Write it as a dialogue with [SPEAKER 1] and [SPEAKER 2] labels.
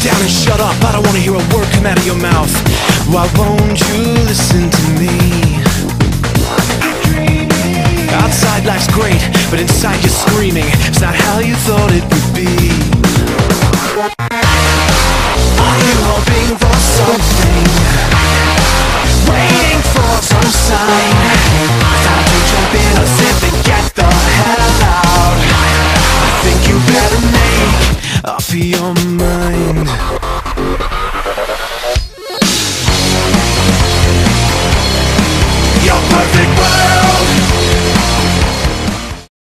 [SPEAKER 1] down and shut up. I don't wanna hear a word come out of your mouth. Why won't you listen to me? Outside life's great, but inside you're screaming. It's not how you thought it for your mind.